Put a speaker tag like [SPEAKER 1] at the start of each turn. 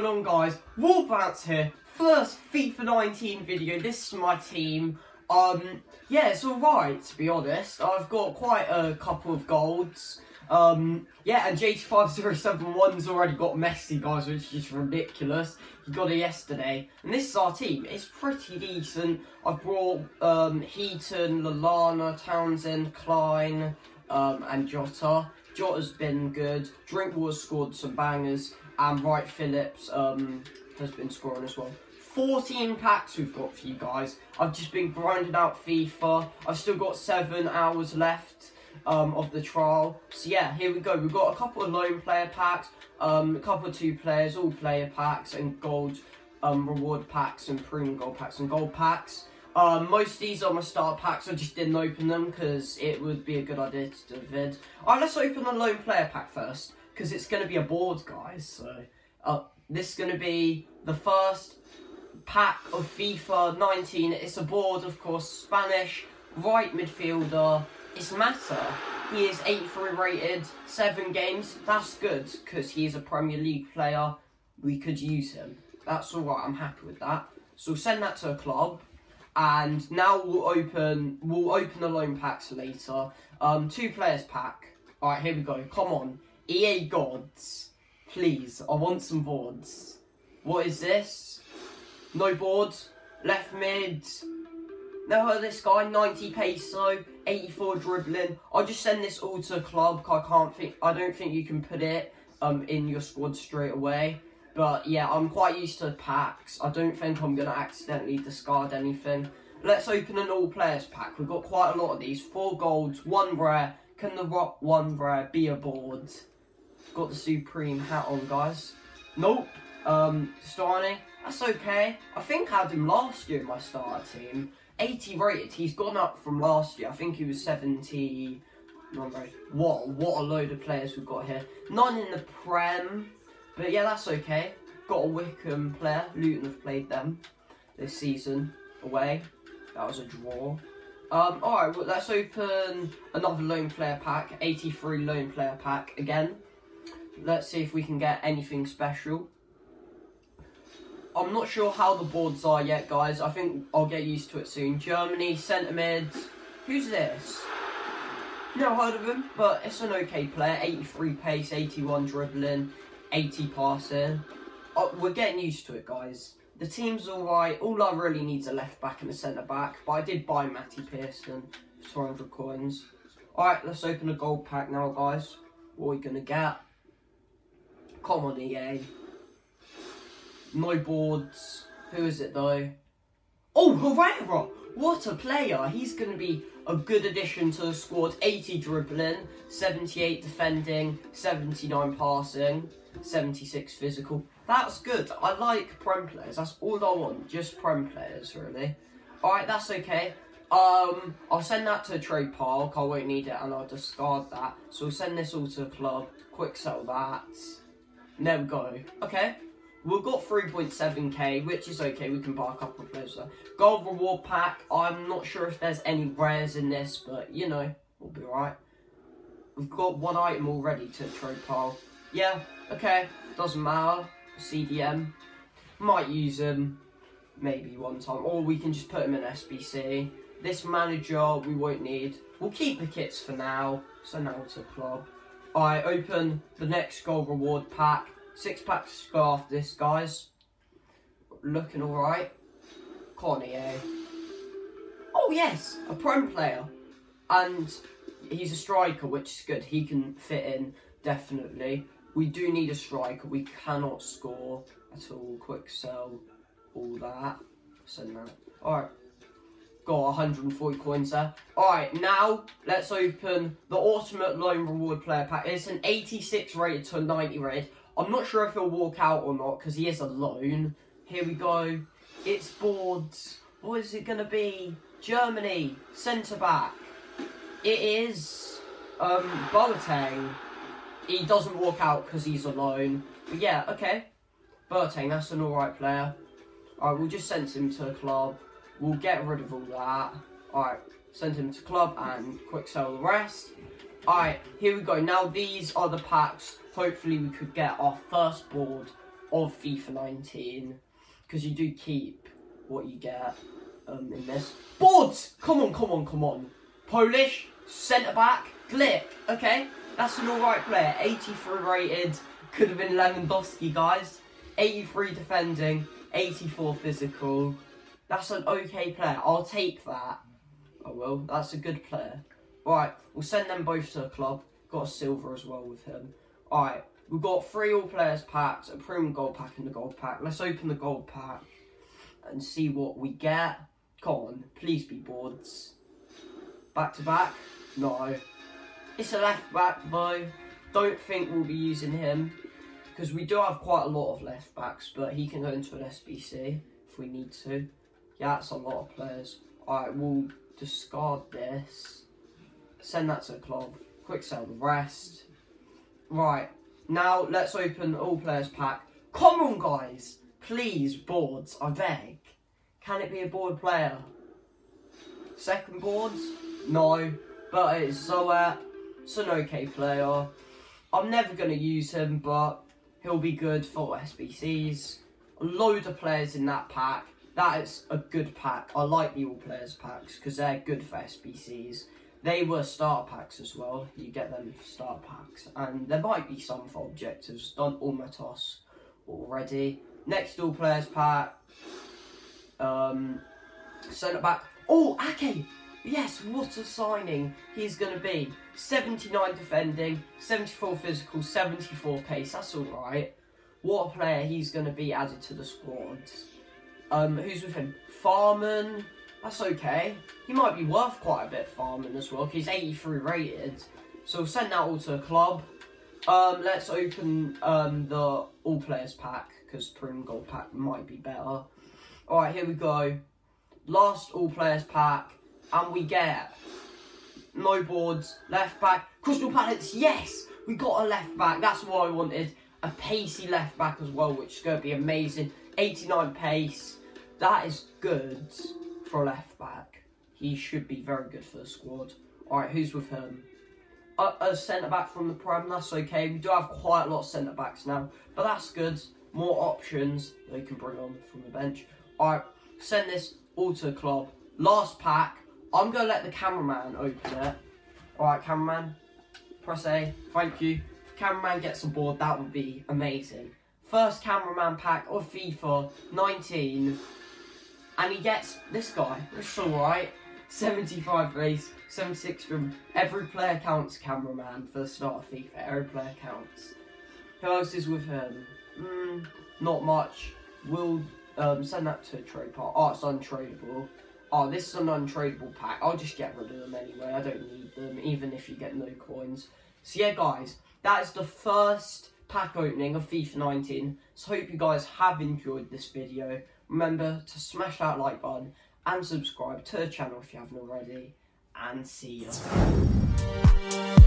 [SPEAKER 1] going on guys? Wall Bouncer here. First FIFA 19 video. This is my team. Um, yeah, it's alright to be honest. I've got quite a couple of golds. Um, yeah, and JT5071's already got Messi, guys, which is ridiculous. He got it yesterday. And this is our team. It's pretty decent. I've brought um, Heaton, Lallana, Townsend, Clyne, um, and Jota. Jota's been good. Drinkwater scored some bangers. And Wright Phillips um, has been scoring as well. 14 packs we've got for you guys. I've just been grinding out FIFA. I've still got 7 hours left um, of the trial. So yeah, here we go. We've got a couple of loan player packs, um, a couple of two players, all player packs, and gold um, reward packs, and premium gold packs, and gold packs. Um, most of these are my start packs, I just didn't open them because it would be a good idea to do a vid. Alright, let's open the loan player pack first, because it's going to be a board, guys. So, uh, this is going to be the first pack of FIFA 19. It's a board, of course, Spanish, right midfielder. It's Mata. He is 83 rated, 7 games. That's good, because he is a Premier League player. We could use him. That's alright, I'm happy with that. So send that to a club and now we'll open we'll open the loan packs later. Um, two players pack. All right, here we go. Come on, EA gods, please. I want some boards. What is this? No boards. Left mid. Heard of this guy. 90 peso, 84 dribbling. I'll just send this all to a club. I can't think. I don't think you can put it um in your squad straight away. But yeah, I'm quite used to packs. I don't think I'm going to accidentally discard anything. Let's open an all players pack. We've got quite a lot of these. Four golds, one rare. Can the rock one rare be a board? Got the Supreme hat on, guys. Nope. Um, Starny. That's okay. I think I had him last year in my starter team. 80 rated. He's gone up from last year. I think he was 70... What, what a load of players we've got here. None in the Prem. But yeah, that's okay. Got a Wycombe player. Luton have played them this season away. That was a draw. Um, alright, well, let's open another loan player pack. 83 loan player pack again. Let's see if we can get anything special. I'm not sure how the boards are yet, guys. I think I'll get used to it soon. Germany, centre mids. Who's this? Never heard of him, but it's an okay player. 83 pace, 81 dribbling, 80 passing. Oh, we're getting used to it, guys. The team's alright. All I really need is a left back and a centre back. But I did buy Matty Pearson for 200 coins. Alright, let's open a gold pack now, guys. What are we going to get? Come on, EA. No boards. Who is it, though? Oh, Herrera! What a player! He's going to be a good addition to the squad. 80 dribbling, 78 defending, 79 passing, 76 physical. That's good. I like Prem players. That's all I want. Just Prem players, really. Alright, that's okay. Um, I'll send that to trade pile. I won't need it and I'll discard that. So we'll send this all to a club. Quick sell that. There we go. Okay. We've got 3.7k, which is okay. We can buy a couple of there. Gold reward pack. I'm not sure if there's any rares in this, but you know, we'll be alright. We've got one item already to trade pile. Yeah, okay. Doesn't matter. CDM. Might use them maybe one time. Or we can just put them in SBC. This manager we won't need. We'll keep the kits for now. So now to club. I open the next gold reward pack. Six packs after this, guys. Looking alright. Cornier. Eh? Oh yes, a prime player. And he's a striker, which is good. He can fit in, definitely. We do need a striker. We cannot score at all. Quick sell, all that. Send that. Alright. Got 140 coins there. Alright, now let's open the Ultimate Loan Reward Player Pack. It's an 86 rated to a 90 rated. I'm not sure if he'll walk out or not because he is a loan. Here we go. It's boards. What is it going to be? Germany. Centre back. It is um, Boateng he doesn't walk out because he's alone. But yeah, okay. Boateng, that's an alright player. Alright, we'll just send him to a club. We'll get rid of all that. Alright, send him to club and quick sell the rest. Alright, here we go. Now these are the packs. Hopefully we could get our first board of FIFA 19 because you do keep what you get um, in this. Boards! Come on, come on, come on. Polish, centre back, Glik. Okay, that's an alright player. 83 rated. Could have been Lewandowski, guys. 83 defending, 84 physical. That's an okay player. I'll take that. Oh, I will. That's a good player. Right, we'll send them both to the club. Got a silver as well with him. Alright, we've got three all players packs, a premium gold pack and a gold pack. Let's open the gold pack and see what we get. Come on, please be boards. Back to back? No. It's a left back though. Don't think we'll be using him. Because we do have quite a lot of left backs, but he can go into an SBC if we need to. Yeah, that's a lot of players. Alright, we'll discard this. Send that to the club. Quick sell the rest. Right, now let's open all players pack. Come on, guys. Please, boards, I beg. Can it be a board player? Second boards? No. But it's Zoet. It's an okay player. I'm never going to use him, but he'll be good for SBCs. A load of players in that pack. That is a good pack. I like the all players packs because they're good for SBCs. They were starter packs as well. You get them starter packs. And there might be some for objectives. Done all Matos already. Next all players pack. Um, centre back. Oh, Ake! Yes, what a signing he's going to be. 79 defending, 74 physical, 74 pace. That's alright. What a player he's going to be added to the squad. Um, who's with him? Farman. That's okay. He might be worth quite a bit, Farman, as well. He's 83 rated. So we'll send that all to the club. Um, let's open um, the all players pack because Prim Gold pack might be better. Alright, here we go. Last all players pack. And we get no boards, left back, Crystal Palace, yes! We got a left back, that's what I wanted. A pacey left back as well, which is going to be amazing. 89 pace, that is good for a left back. He should be very good for the squad. Alright, who's with him? A, a centre back from the Prem, that's okay. We do have quite a lot of centre backs now, but that's good. More options they can bring on from the bench. Alright, send this all to the club. Last pack, I'm going to let the cameraman open it. Alright, cameraman. Press A. Thank you. If cameraman gets on board, that would be amazing. First cameraman pack of FIFA 19. And he gets this guy. It's alright. 75 base, 76 from every player counts cameraman for the start of FIFA. Every player counts. Who else is with him? Mm, not much. We'll um, send that to trade part. Oh, it's untradeable. Oh, this is an untradeable pack. I'll just get rid of them anyway. I don't need them, even if you get no coins. So yeah, guys, that is the first pack opening of FIFA 19. So hope you guys have enjoyed this video. Remember to smash that like button and subscribe to the channel if you haven't already. And see you.